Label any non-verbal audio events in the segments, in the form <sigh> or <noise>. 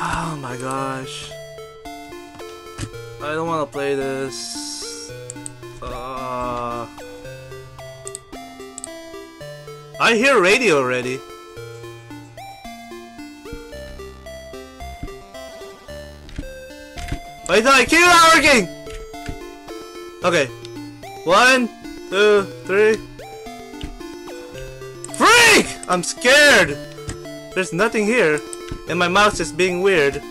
Oh my gosh. I don't want to play this. Uh, I hear radio already. Wait, no, keep not working! Okay. One, two, three. Freak! I'm scared! There's nothing here. And my mouse is being weird.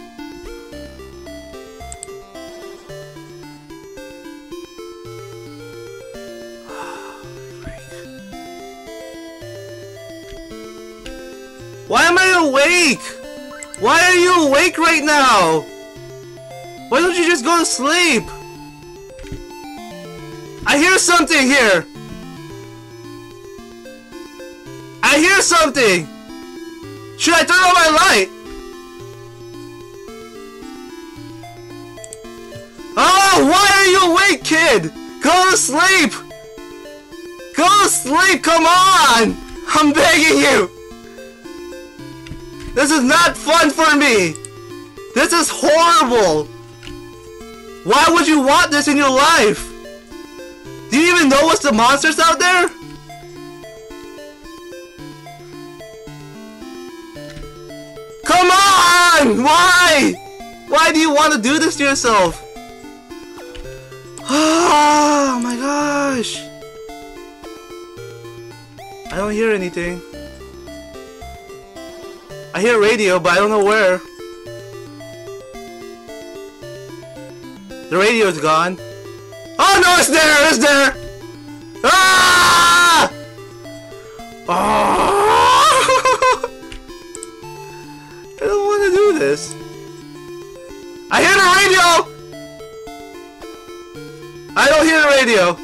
Why am I awake? Why are you awake right now? Why don't you just go to sleep? I hear something here! I hear something! Should I turn on my light? Oh, why are you awake, kid? Go to sleep! Go to sleep, come on! I'm begging you! This is not fun for me! This is horrible! Why would you want this in your life? Do you even know what's the monsters out there? Why? Why do you want to do this to yourself? Oh my gosh! I don't hear anything. I hear radio, but I don't know where. The radio is gone. Oh no, it's there! It's there! Ah! Oh! <laughs> I don't want to do this. Radio.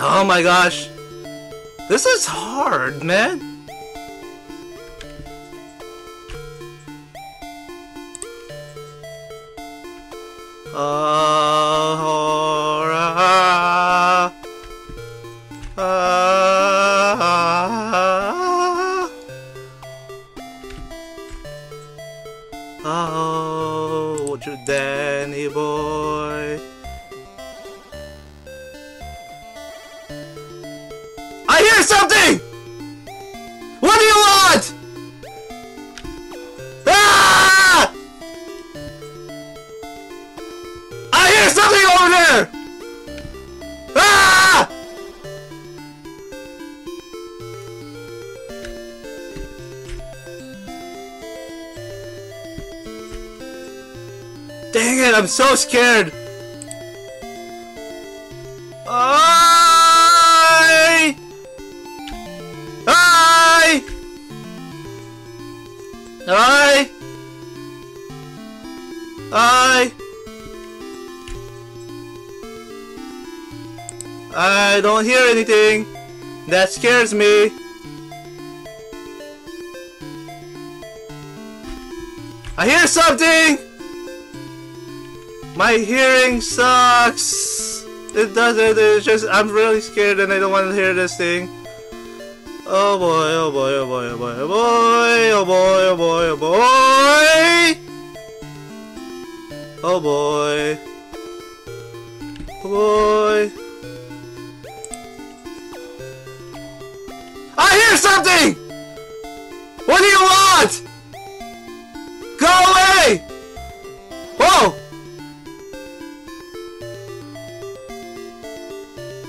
Oh my gosh. This is hard, man. Ah, oh, would you Danny boy? I'm so scared! I... I... I... I... I don't hear anything. That scares me. I hear something! My hearing sucks! It doesn't, it's just, I'm really scared and I don't want to hear this thing. Oh boy, oh boy, oh boy, oh boy, oh boy, oh boy, oh boy, oh boy! Oh boy. Oh boy. I hear something! What do you want? Go away!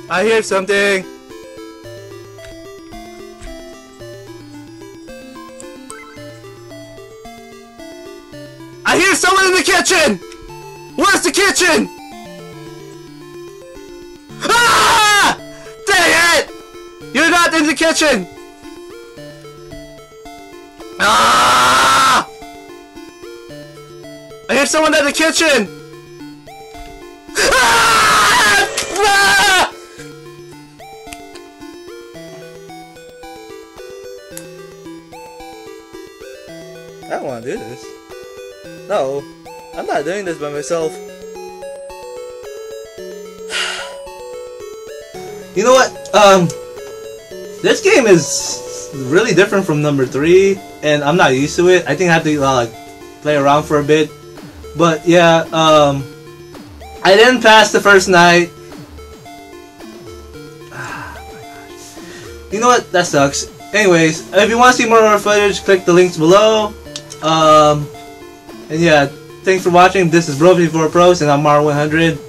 I hear something. I hear someone in the kitchen! Where's the kitchen? Ah! Dang it! You're not in the kitchen! Ah! I hear someone in the kitchen! I don't want to do this. No, I'm not doing this by myself. <sighs> You know what? Um, this game is really different from number three and I'm not used to it. I think I have to uh, like play around for a bit. But yeah, um, I didn't pass the first night. <sighs> You know what? That sucks. Anyways, if you want to see more of our footage, click the links below. Um, and yeah, thanks for watching. This is BrosB4Pros, and I'm Mar100.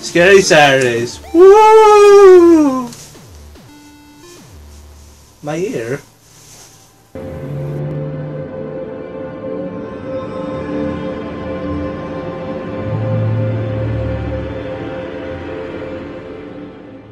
Scary Saturdays. Woo! My ear.